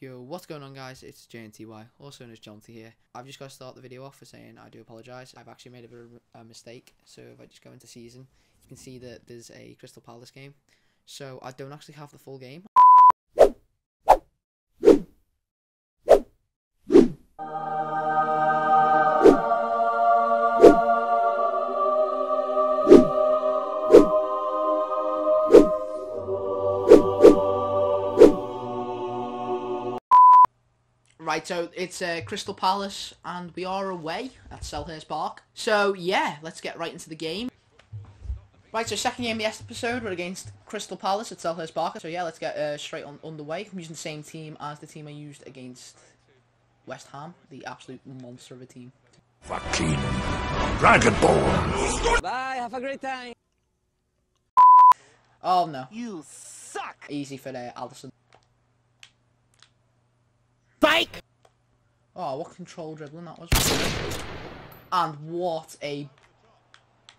Yo, what's going on guys? It's JNTY, also known as Jonty here. I've just got to start the video off for saying I do apologise. I've actually made a bit of a mistake. So if I just go into season, you can see that there's a Crystal Palace game. So I don't actually have the full game. Right, so it's uh, Crystal Palace, and we are away at Selhurst Park. So yeah, let's get right into the game. Right, so second game of the episode, we're against Crystal Palace at Selhurst Park. So yeah, let's get uh, straight on underway. I'm using the same team as the team I used against West Ham, the absolute monster of a team. Fucking Dragon Ball. Bye, have a great time. Oh no, You suck. easy for uh, Alisson. Oh, what control dribbling that was. And what a...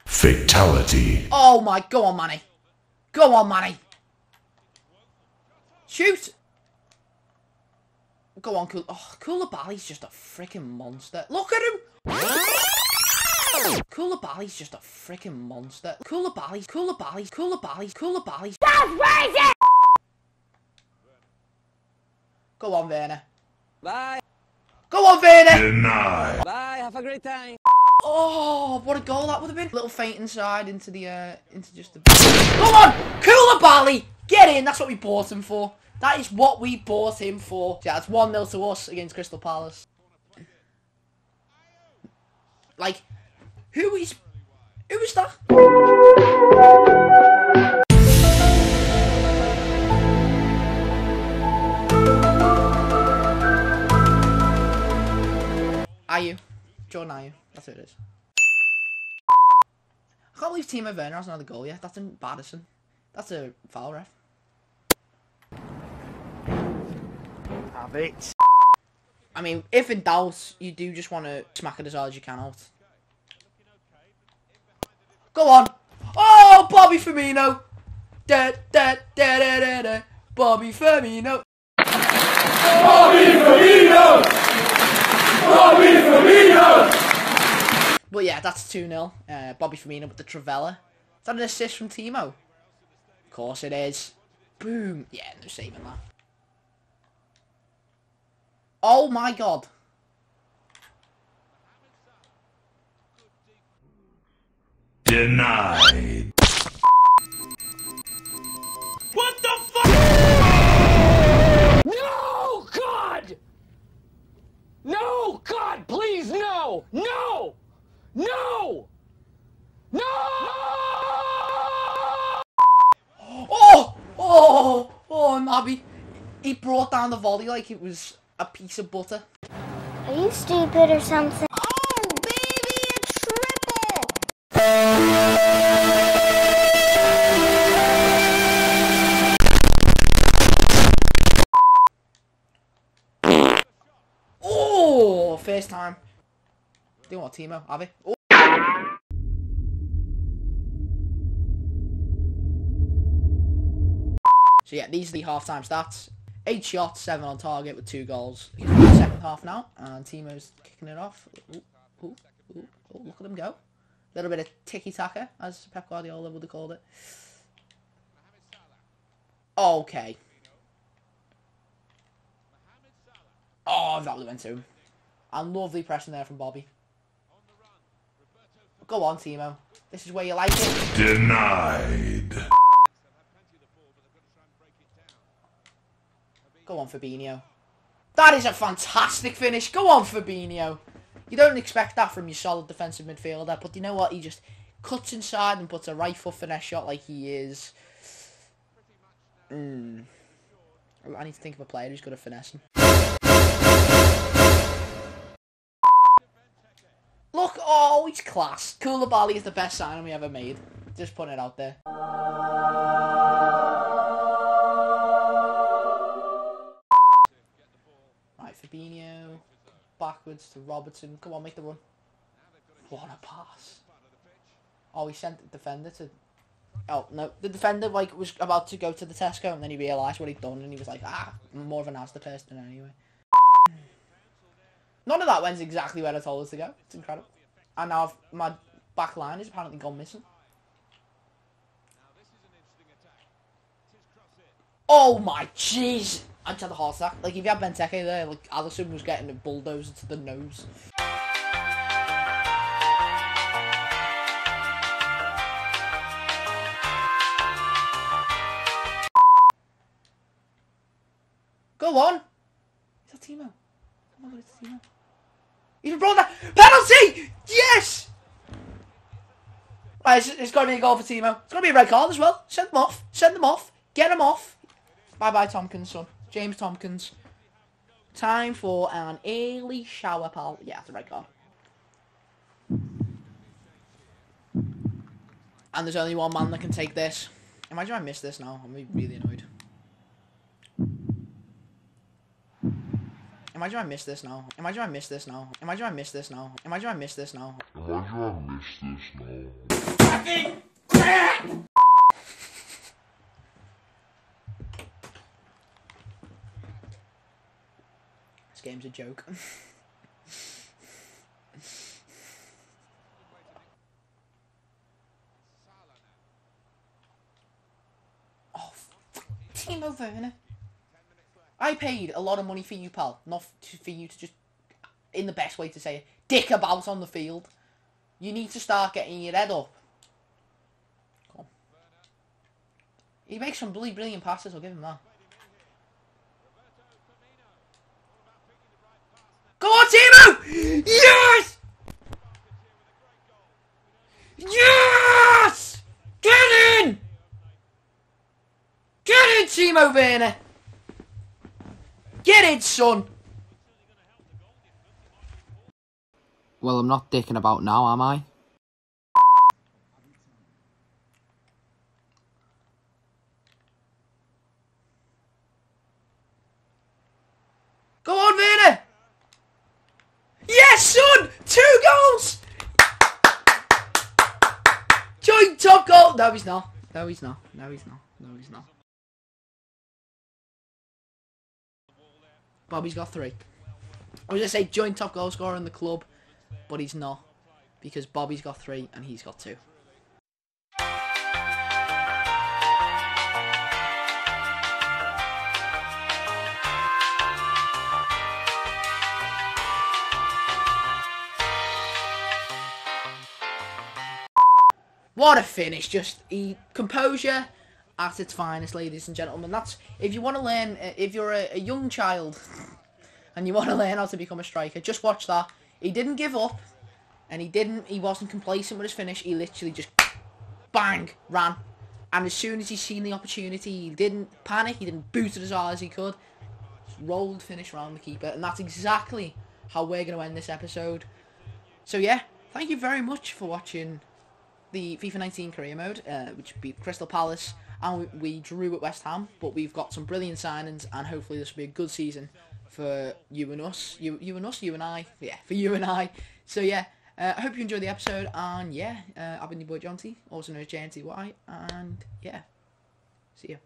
Fatality. Oh my, go on, Manny. Go on, Manny. Shoot. Go on, Cool. Oh, Koulibaly's just a freaking monster. Look at him. Koulibaly's just a freaking monster. Koulibaly, Koulibaly, Koulibaly, Koulibaly. That's crazy! Go on, Werner. Bye. Go on, Werner! Denied. Bye, have a great time. Oh, what a goal that would have been. A Little faint inside into the, uh, into just the... Come on! Koulibaly! Get in! That's what we bought him for. That is what we bought him for. Yeah, it's 1-0 to us against Crystal Palace. Like, who is... Who is that? Timo Werner has another goal yet. That's embarrassing. That's a foul ref. Have it. I mean, if in doubt, you do just want to smack it as hard as you can out. Go on! Oh, Bobby Firmino! Da da da da da da. Bobby Firmino. But yeah, that's 2 0. Uh, Bobby Firmino with the trivela. Is that an assist from Timo? Of course it is. Boom. Yeah, no saving that. Oh my god. Denied. What the fuck? No, God. No, God, please, no, no, no, no. Oh! Oh! Oh, Nobby. He brought down the volley like it was a piece of butter. Are you stupid or something? Oh, baby, a triple! Oh, first time. You want Timo, Abby? Oh. So yeah, these are the half-time stats. Eight shots, seven on target with two goals. Second half now, and Timo's kicking it off. Ooh, ooh, ooh, look at him go. A little bit of tiki-taka, as Pep Guardiola would have called it. Okay. Oh, that went to him. And lovely pressing there from Bobby. Go on, Timo. This is where you like it. Denied. Go on, Fabinho. That is a fantastic finish. Go on, Fabinho. You don't expect that from your solid defensive midfielder, but you know what? He just cuts inside and puts a right foot finesse shot like he is. Mm. I need to think of a player who's good at finessing. He's class. Koulibaly is the best signing we ever made. Just putting it out there. Right, Fabinho. Backwards to Robertson. Come on, make the run. What a pass. Oh, he sent the defender to Oh no, the defender like was about to go to the Tesco and then he realised what he'd done and he was like, ah, more of an Asda person anyway. None of that went exactly where I told us to go. It's incredible. And now my back line is apparently gone missing. Oh my jeez! I just had a heart attack. Like if you had Benteke there, like Alisson was getting a bulldozer to the nose. Go on! Is that Timo? Timo. He's brought that penalty! Yes! Right, it's, got to be a goal for Timo. It's got to be a red card as well. Send them off. Send them off. Get them off. Bye bye, Tomkins, son. James Tomkins. Time for an early shower, pal. Yeah, it's a red card. And there's only one man that can take this. Imagine I miss this now. I'm really annoyed. Imagine I miss this now. Imagine I miss this now. Imagine I miss this now. Imagine I miss this now. Imagine I missed this now. This game's a joke. oh, Timo Werner. I paid a lot of money for you, pal. Not for you to just, in the best way to say it, dick about on the field. You need to start getting your head up. He makes some bloody brilliant passes, I'll give him that. Go on, Timo! Yes! Yes! Get in! Get in, Timo Werner! Get in, son! Well, I'm not dicking about now, am I? Go on, Werner! Yes, son! Two goals! Joint top goal! No, he's not. No, he's not. No, he's not. No, he's not. Bobby's got three. I was going to say joint top goal scorer in the club, but he's not. Because Bobby's got three and he's got two. What a finish! Just he, composure at its finest, ladies and gentlemen. That's if you want to learn. uh, If you're a, a young child and you want to learn how to become a striker, just watch that. He didn't give up, and he didn't. He wasn't complacent with his finish. He literally just bang ran, and as soon as he seen the opportunity, he didn't panic. He didn't boot it as hard as he could. Just rolled finish round the keeper, and that's exactly how we're going to end this episode. So yeah, thank you very much for watching the FIFA 19 career mode, uh, which beat Crystal Palace, and we, we drew at West Ham. But we've got some brilliant signings, and hopefully this will be a good season for you and us, you you and us, you and I, yeah, for you and I. So yeah, uh, I hope you enjoyed the episode, and yeah, uh, I've been your boy Jonty, also known as JNTY, and yeah, see you.